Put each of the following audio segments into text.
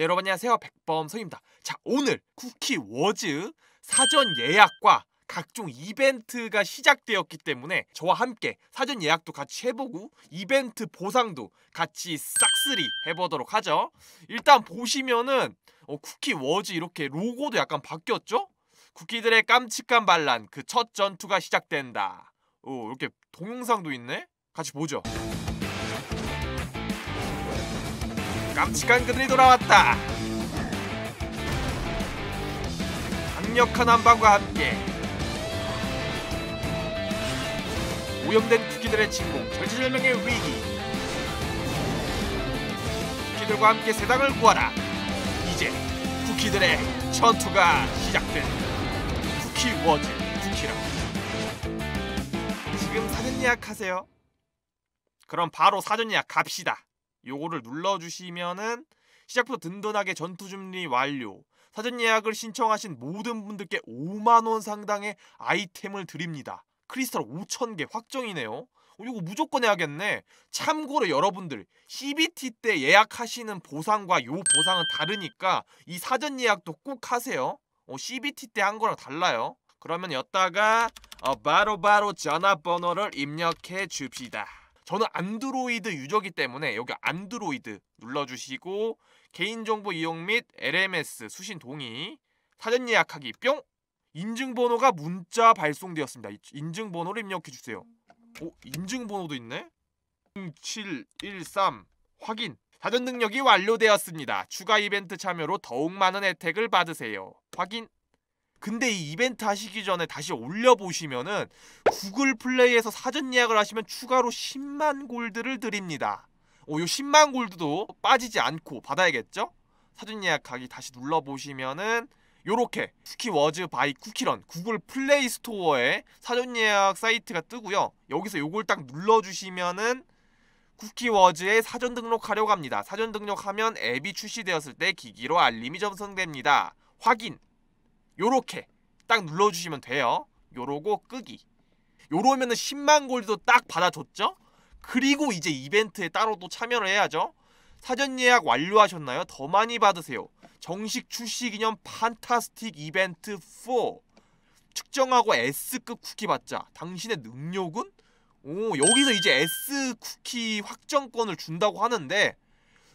네 여러분 안녕하세요. 백범성입니다. 자 오늘 쿠키 워즈 사전 예약과 각종 이벤트가 시작되었기 때문에 저와 함께 사전 예약도 같이 해보고 이벤트 보상도 같이 싹쓸이 해보도록 하죠. 일단 보시면은 어, 쿠키 워즈 이렇게 로고도 약간 바뀌었죠? 쿠키들의 깜찍한 반란 그 첫 전투가 시작된다. 오 이렇게 동영상도 있네? 같이 보죠 깜찍한 그들이 돌아왔다. 강력한 한방과 함께 오염된 쿠키들의 침공, 절체절명의 위기. 쿠키들과 함께 세상을 구하라. 이제 쿠키들의 전투가 시작된다. 쿠키 워즈 쿠키라. 지금 사전 예약하세요. 그럼 바로 사전 예약 갑시다. 요거를 눌러주시면은 시작부터 든든하게 전투 준비 완료. 사전 예약을 신청하신 모든 분들께 5만원 상당의 아이템을 드립니다. 크리스탈 5,000개 확정이네요. 어, 이거 무조건 해야겠네. 참고로 여러분들 CBT 때 예약하시는 보상과 요 보상은 다르니까 이 사전 예약도 꼭 하세요. 어, CBT 때 한 거랑 달라요. 그러면 여기다가 어, 바로바로 전화번호를 입력해 줍시다. 저는 안드로이드 유저기 때문에 여기 안드로이드 눌러주시고 개인정보 이용 및 LMS 수신 동의 사전 예약하기 뿅 인증번호가 문자 발송되었습니다. 인증번호를 입력해 주세요. 오 인증번호도 있네? 0713 확인 사전 능력이 완료되었습니다. 추가 이벤트 참여로 더욱 많은 혜택을 받으세요. 확인 근데 이 이벤트 하시기 전에 다시 올려보시면은 구글 플레이에서 사전 예약을 하시면 추가로 10만 골드를 드립니다. 오, 요 10만 골드도 빠지지 않고 받아야겠죠? 사전 예약하기 다시 눌러보시면은 요렇게 쿠키 워즈 by 쿠키런 구글 플레이 스토어에 사전 예약 사이트가 뜨고요. 여기서 요걸 딱 눌러주시면은 쿠키워즈에 사전 등록하려고 합니다. 사전 등록하면 앱이 출시되었을 때 기기로 알림이 전송됩니다. 확인! 요렇게 딱 눌러주시면 돼요 요러고 끄기 요러면은 10만 골드도 딱 받아줬죠? 그리고 이제 이벤트에 따로 또 참여를 해야죠 사전 예약 완료하셨나요? 더 많이 받으세요 정식 출시 기념 판타스틱 이벤트 4 측정하고 S급 쿠키 받자 당신의 능력은? 오 여기서 이제 S 쿠키 확정권을 준다고 하는데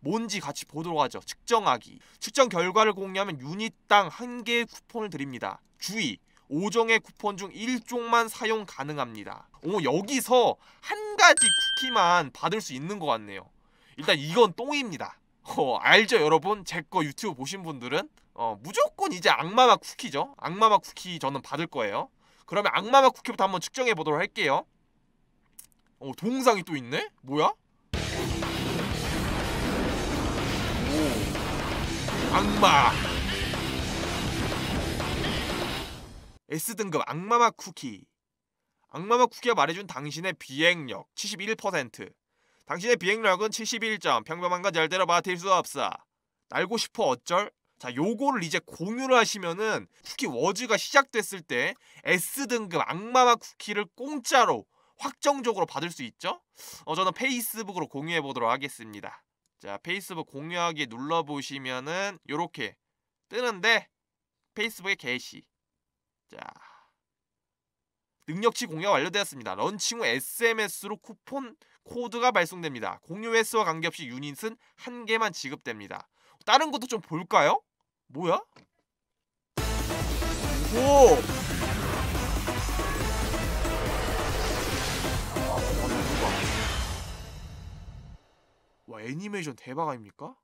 뭔지 같이 보도록 하죠. 측정하기. 측정 결과를 공유하면 유닛당 한 개의 쿠폰을 드립니다. 주의! 5종의 쿠폰 중 1종만 사용 가능합니다. 오 여기서 한 가지 쿠키만 받을 수 있는 것 같네요. 일단 이건 똥입니다. 어, 알죠 여러분? 제 거 유튜브 보신 분들은 어, 무조건 이제 악마맛 쿠키죠. 악마맛 쿠키 저는 받을 거예요. 그러면 악마맛 쿠키부터 한번 측정해 보도록 할게요. 어 동상이 또 있네? 뭐야? 악마. S등급 악마맛 쿠키. 악마맛 쿠키가 말해준 당신의 비행력 71% 당신의 비행력은 71점. 평범한 건 절대로 버틸 수 없어. 날고 싶어 어쩔? 자 요거를 이제 공유를 하시면은 쿠키 워즈가 시작됐을 때 S등급 악마맛 쿠키를 공짜로 확정적으로 받을 수 있죠? 어 저는 페이스북으로 공유해 보도록 하겠습니다 자 페이스북 공유하기 눌러보시면은 요렇게 뜨는데 페이스북의 게시 자 능력치 공유가 완료되었습니다. 런칭 후 SMS로 쿠폰 코드가 발송됩니다. 공유 횟수와 관계없이 유닛은 한 개만 지급됩니다. 다른 것도 좀 볼까요? 뭐야? 오! 와 애니메이션 대박 아닙니까?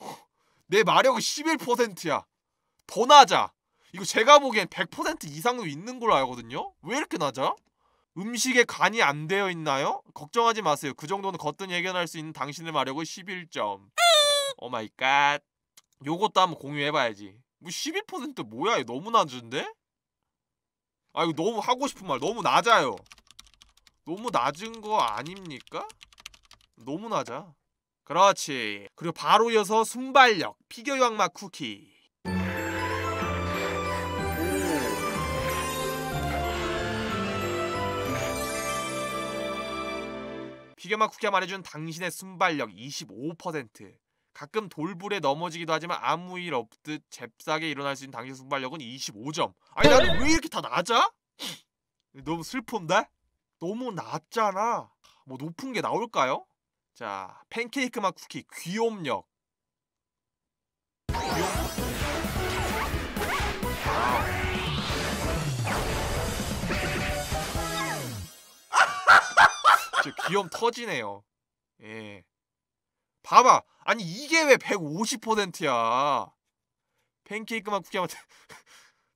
내 마력은 11%야 더 낮아 이거 제가 보기엔 100% 이상도 있는 걸로 알거든요 왜 이렇게 낮아? 음식에 간이 안 되어 있나요? 걱정하지 마세요 그 정도는 거뜬히 해결할 수 있는 당신의 마력은 11점 oh my god 요것도 한번 공유해봐야지 뭐 11% 뭐야 너무 낮은데? 아 이거 너무 하고 싶은 말 너무 낮아요 너무 낮은 거 아닙니까? 너무 낮아 그렇지 그리고 바로 이어서 순발력 피겨 양막 쿠키 피겨막 쿠키가 말해준 당신의 순발력 25% 가끔 돌불에 넘어지기도 하지만 아무 일 없듯 잽싸게 일어날 수 있는 당신 순발력은 25점. 아니 나는 왜 이렇게 다 낮아? 너무 슬픈데? 너무 낮잖아. 뭐 높은 게 나올까요? 자, 팬케이크 맛 쿠키 귀염력. 귀염. 저 귀염 터지네요. 예. 봐봐. 아니 이게 왜 150%야? 팬케이크 맛 쿠키 맛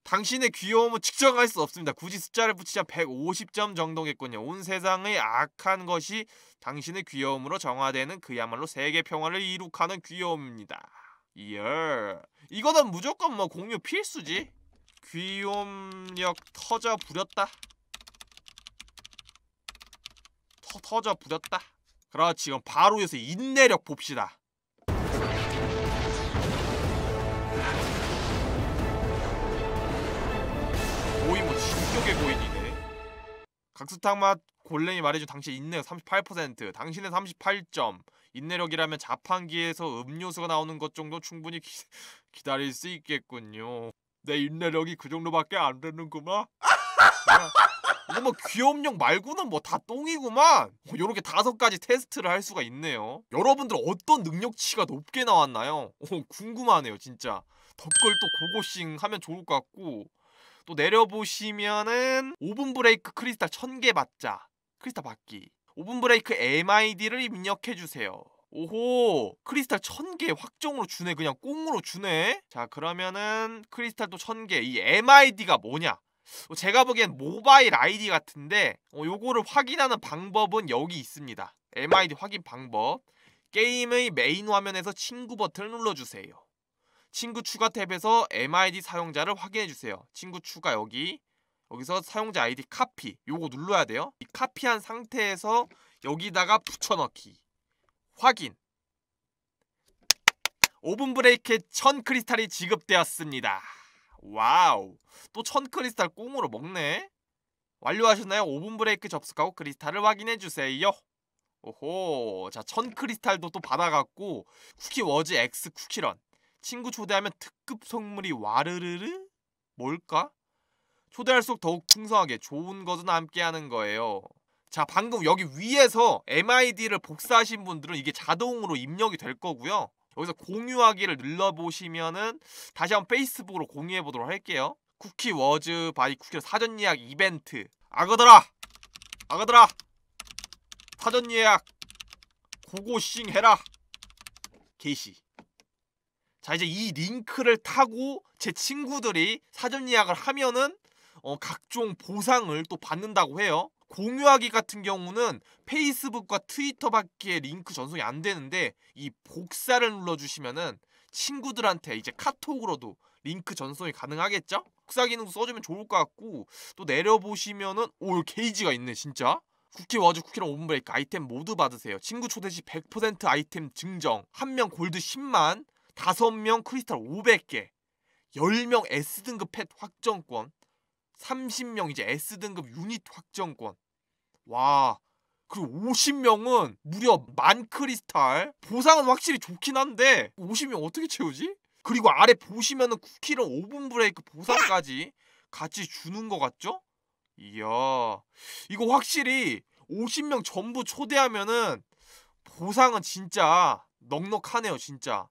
당신의 귀여움은 측정할 수 없습니다. 굳이 숫자를 붙이자 150점 정도겠군요. 온 세상의 악한 것이 당신의 귀여움으로 정화되는 그야말로 세계 평화를 이룩하는 귀여움입니다. 이열 이거는 무조건 뭐 공유 필수지. 귀염력 터져 부렸다. 터, 터져 부렸다. 그렇지 그럼 바로 여기서 인내력 봅시다. 각수탕 맛 골렘이 말해준 당신 인내력 38% 당신의 38점. 인내력이라면 자판기에서 음료수가 나오는 것 정도 충분히 기, 기다릴 수 있겠군요. 내 인내력이 그 정도밖에 안 되는구만. 이거 뭐 귀염력 말고는 뭐 다 똥이구만. 뭐 요렇게 다섯 가지 테스트를 할 수가 있네요. 여러분들 어떤 능력치가 높게 나왔나요? 오, 궁금하네요 진짜. 댓글 또 고고싱 하면 좋을 것 같고 또 내려보시면은 오븐 브레이크 크리스탈 1000개 받자. 크리스탈 받기. 오븐 브레이크 MID를 입력해주세요. 오호! 크리스탈 1000개 확정으로 주네. 그냥 꽁으로 주네. 자 그러면은 크리스탈 또 1000개. 이 MID가 뭐냐? 어, 제가 보기엔 모바일 아이디 같은데 어, 요거를 확인하는 방법은 여기 있습니다. MID 확인 방법. 게임의 메인 화면에서 친구 버튼을 눌러주세요 친구 추가 탭에서 MID 사용자를 확인해 주세요. 친구 추가 여기 여기서 사용자 아이디 카피 요거 눌러야 돼요. 이 카피한 상태에서 여기다가 붙여넣기 확인 오븐 브레이크에 천 크리스탈이 지급되었습니다. 와우 또 천 크리스탈 꽁으로 먹네. 완료하셨나요? 오븐 브레이크 접속하고 크리스탈을 확인해 주세요. 오호 자 천 크리스탈도 또 받아갖고 쿠키 워즈 X 쿠키런 친구 초대하면 특급 선물이 와르르르? 뭘까? 초대할수록 더욱 풍성하게 좋은 것은 함께하는 거예요. 자 방금 여기 위에서 MID를 복사하신 분들은 이게 자동으로 입력이 될 거고요. 여기서 공유하기를 눌러보시면은 다시 한번 페이스북으로 공유해보도록 할게요. 쿠키 워즈 by 쿠키 사전 예약 이벤트 아거들아! 아거들아! 사전 예약 고고싱 해라! 게시 자 이제 이 링크를 타고 제 친구들이 사전 예약을 하면은 어, 각종 보상을 또 받는다고 해요. 공유하기 같은 경우는 페이스북과 트위터밖에 링크 전송이 안 되는데 이 복사를 눌러주시면은 친구들한테 이제 카톡으로도 링크 전송이 가능하겠죠? 복사 기능도 써주면 좋을 것 같고 또 내려보시면은 오 게이지가 있네 진짜 쿠키 워즈 쿠키런 오븐 브레이크 아이템 모두 받으세요 친구 초대 시 100% 아이템 증정 한 명 골드 10만 5명 크리스탈 500개 10명 S등급 펫 확정권 30명 이제 S등급 유닛 확정권 와 그리고 50명은 무려 만 크리스탈 보상은 확실히 좋긴 한데 50명 어떻게 채우지? 그리고 아래 보시면은 쿠키랑 오븐 브레이크 보상까지 같이 주는 것 같죠? 이야 이거 확실히 50명 전부 초대하면은 보상은 진짜 넉넉하네요 진짜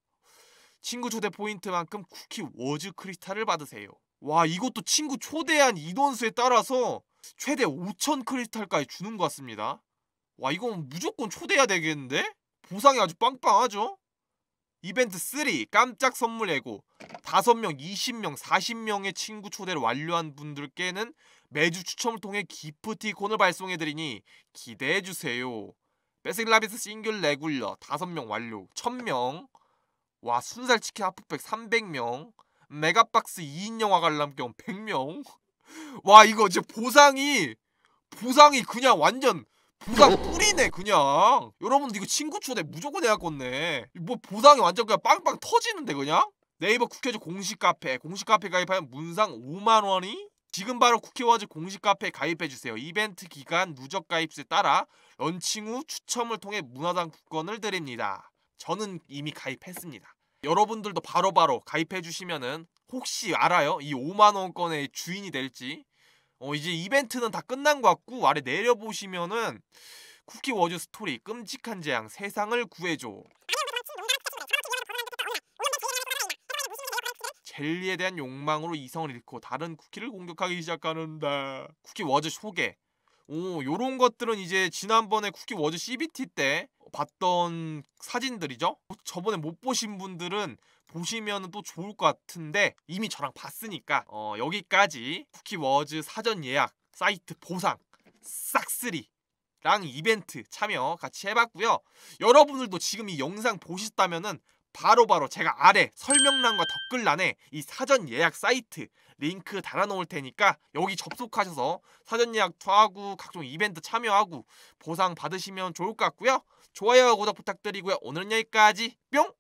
친구 초대 포인트만큼 쿠키 워즈 크리스탈을 받으세요. 와 이것도 친구 초대한 인원수에 따라서 최대 5천 크리스탈까지 주는 것 같습니다. 와 이건 무조건 초대해야 되겠는데? 보상이 아주 빵빵하죠? 이벤트 3 깜짝 선물 예고 5명, 20명, 40명의 친구 초대를 완료한 분들께는 매주 추첨을 통해 기프티콘을 발송해드리니 기대해주세요. 배스킨라빈스 싱글 레귤러 5명 완료 1000명 와 순살 치킨 하프백 300명 메가박스 2인 영화 관람권 100명. 와 이거 이제 보상이 보상이 그냥 완전 보상 뿌리네 그냥. 여러분들 이거 친구 초대 무조건 해야겠네. 뭐 보상이 완전 그냥 빵빵 터지는데 그냥? 네이버 쿠키워즈 공식 카페. 공식 카페 가입하면 문상 5만원이? 지금 바로 쿠키워즈 공식 카페에 가입해주세요. 이벤트 기간 누적 가입수에 따라 런칭 후 추첨을 통해 문화상품권을 드립니다 저는 이미 가입했습니다. 여러분들도 바로 바로 가입해 주시면은 혹시 알아요? 이 5만 원권의 주인이 될지. 어 이제 이벤트는 다 끝난 것 같고 아래 내려 보시면은 쿠키 워즈 스토리 끔찍한 재앙 세상을 구해줘. 젤리에 대한 욕망으로 이성을 잃고 다른 쿠키를 공격하기 시작한다. 쿠키 워즈 소개. 오, 요런 것들은 이제 지난번에 쿠키 워즈 CBT 때 봤던 사진들이죠. 저번에 못 보신 분들은 보시면 또 좋을 것 같은데 이미 저랑 봤으니까 어, 여기까지 쿠키 워즈 사전 예약 사이트 보상 싹쓸이 랑 이벤트 참여 같이 해봤고요. 여러분들도 지금 이 영상 보셨다면은 바로 바로 제가 아래 설명란과 댓글란에 이 사전 예약 사이트 링크 달아놓을 테니까 여기 접속하셔서 사전 예약도 하고 각종 이벤트 참여하고 보상 받으시면 좋을 것 같고요. 좋아요와 구독 부탁드리고요. 오늘은 여기까지 뿅!